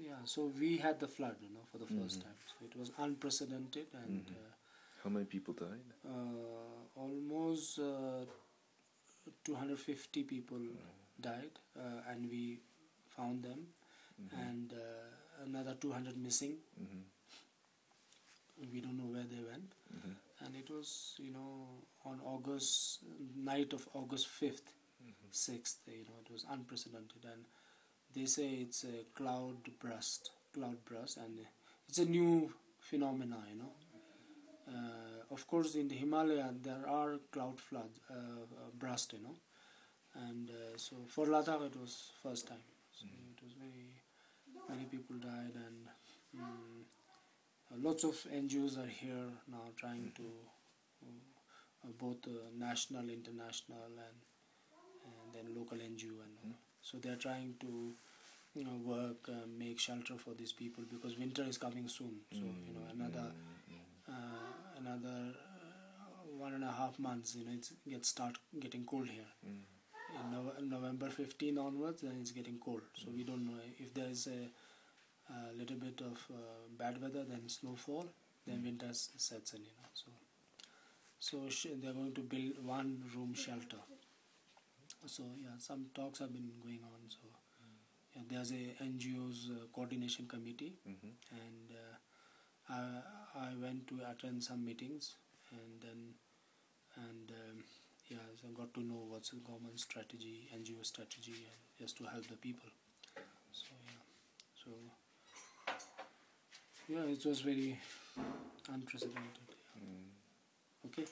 yeah, so we had the flood, you know, for the 1st Mhm. time. So it was unprecedented, and Mhm. How many people died? uh, uh, almost uh, 250 people died, uh, and we found them, Mhm. and uh, another 200 missing. Mhm. We don't know where they went, Mhm. and it was, you know, on August night of August 5th, Mhm. 6th. You know, it was unprecedented, and they say it's a cloud burst, cloud burst, and it's a new phenomena. You know, uh, of course, in the Himalaya there are cloud flood uh, uh, burst. You know, and uh, so for Ladakh it was first time. So it was very many people died, and mm, uh, lots of NGOs are here now trying to uh, both uh, national, international, and and then local NGO and all. So they are trying to you know work, uh, make shelter for these people because winter is coming soon. So you know another Mhm. uh, another uh, one and a half months. You know it gets start getting cold here. Mhm. In Nov- November 15 onwards, then it's getting cold. So we don't know if there is a, a little bit of uh, bad weather, then snowfall, then winter s- sets in. You know, so so sh- they're going to build one room shelter. So yeah, some talks have been going on. So yeah, there's a NGO's uh, coordination committee, Mhm. and uh, I I went to attend some meetings, and then and um, yeah, so I got to know what's the government strategy, NGO strategy, and just to help the people. So yeah, so yeah, it was very unprecedented. Mhm. Okay.